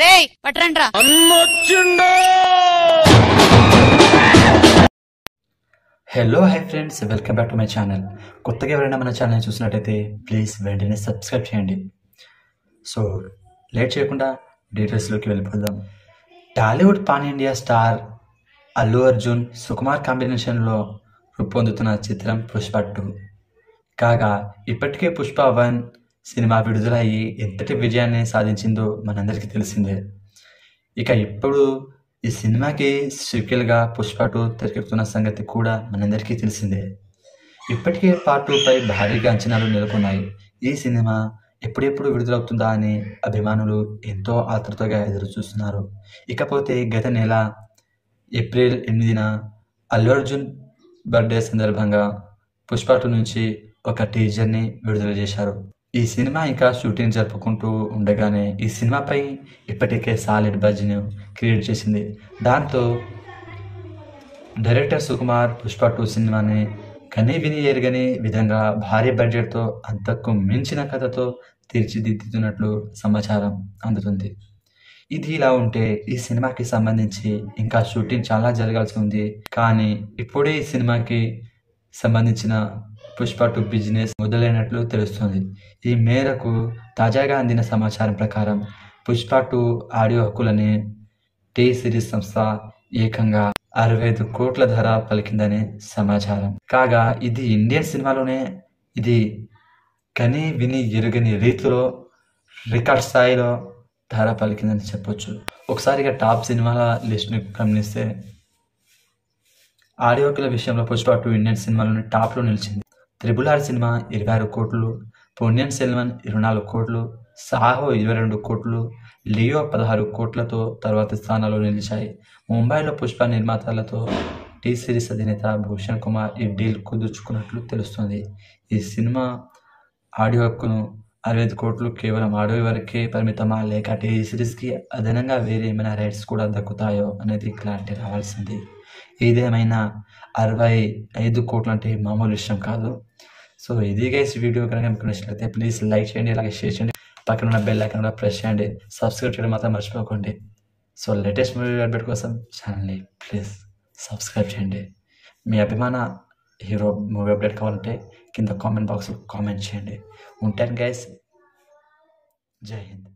రేయ్ పట్రండ్రా hello hi friends welcome back to my channel కొత్తగా ఎవరైనా మన ఛానల్ చూసినట్టయితే ప్లీజ్ వెంటనే సబ్స్క్రైబ్ చేయండి. సో లేట్ చేయకుండా డీటెయిల్స్లోకి వెళ్ళిపోదాం. Tollywood pan India star Allu Arjun Sukumar కాంబినేషన్లో రూపొందుతున్న చిత్రం పుష్ప టూ కాగా ఇప్పటికే పుష్ప వన్ సినిమా విడుదలయ్యి ఎంతటి విజయాన్ని సాధించిందో మనందరికీ తెలిసిందే. ఇక ఇప్పుడు ఈ సినిమాకి సీక్వెల్గా పుష్ప టూ తెరకెక్కుతున్న సంగతి కూడా మనందరికీ తెలిసిందే. ఇప్పటికే పార్ట్ టూపై భారీగా అంచనాలు నెలకొన్నాయి. ఈ సినిమా ఎప్పుడెప్పుడు విడుదలవుతుందా అని అభిమానులు ఎంతో ఆతృతగా ఎదురు చూస్తున్నారు ఇకపోతే గత నెల ఏప్రిల్ ఎనిమిదిన అల్లు అర్జున్ బర్త్డే సందర్భంగా పుష్ప టూ నుంచి ఒక టీజర్ని విడుదల చేశారు. ఈ సినిమా ఇంకా షూటింగ్ జరుపుకుంటూ ఉండగానే ఈ సినిమాపై ఇప్పటికే సాలిడ్ బజ్ను క్రియేట్ చేసింది. దాంతో డైరెక్టర్ సుకుమార్ పుష్ప టూ సినిమాని కనీ విని ఎరగని విధంగా భారీ బడ్జెట్తో అంతకు మించిన కథతో తీర్చిదిద్దుతున్నట్లు సమాచారం అందుతుంది. ఇది ఇలా ఉంటే ఈ సినిమాకి సంబంధించి ఇంకా షూటింగ్ చాలా జరగాల్సి ఉంది. కానీ ఇప్పుడే ఈ సినిమాకి సంబంధించిన పుష్ప టూ బిజినెస్ మొదలైనట్లు తెలుస్తుంది. ఈ మేరకు తాజాగా అందిన సమాచారం ప్రకారం పుష్ప టూ ఆడియో హక్కులని టీ సిరీస్ సంస్థ ఏకంగా అరవై ఐదు కోట్ల ధర పలికిందని సమాచారం. కాగా ఇది ఇండియన్ సినిమాలోనే ఇది కని విని ఎరుగని రీతిలో రికార్డ్ స్థాయిలో ధర పలికిందని చెప్పొచ్చు. ఒకసారిగా టాప్ సినిమాల లిస్ట్ని గమనిస్తే ఆడియో హక్కుల విషయంలో పుష్ప టూ ఇండియన్ సినిమాలోని టాప్లో నిలిచింది. త్రిబుల్ ఆర్ సినిమా ఇరవై ఆరు కోట్లు పొన్నియన్ సెల్వన్ ఇరవై నాలుగు కోట్లు సాహో ఇరవై రెండు కోట్లు లియో పదహారు కోట్లతో తర్వాతి స్థానాల్లో నిలిచాయి. ముంబైలో పుష్ప నిర్మాతలతో టీ సిరీస్ అధినేత భూషణ్ కుమార్ ఈ డీల్ కుదుర్చుకున్నట్లు తెలుస్తుంది. ఈ సినిమా ఆడియో హక్కును అరవై ఐదు కోట్లు కేవలం ఆడియో వరకే పరిమితమా లేక టీ సిరీస్కి అదనంగా వేరే ఏమైనా రైట్స్ కూడా దక్కుతాయో అనేది క్లారిటీ రావాల్సింది. ఏదేమైనా అరవై ఐదు కోట్లు అంటే మామూలు విషయం కాదు. సో ఇది గైస్ వీడియో కనుక మీకు నచ్చినట్లయితే ప్లీజ్ లైక్ చేయండి అలాగే షేర్ చేయండి. పక్కన ఉన్న బెల్ ఐకాన్ కూడా ప్రెస్ చేయండి. సబ్స్క్రైబ్ చేయడం మాత్రం మర్చిపోకండి. సో లేటెస్ట్ మూవీ అప్డేట్ కోసం ఛానల్ని ప్లీజ్ సబ్స్క్రైబ్ చేయండి. మీ అభిమాన హీరో మూవీ అప్డేట్ కావాలంటే కింద కామెంట్ బాక్స్లో కామెంట్ చేయండి. ఉంటాను గైస్ జై హింద్.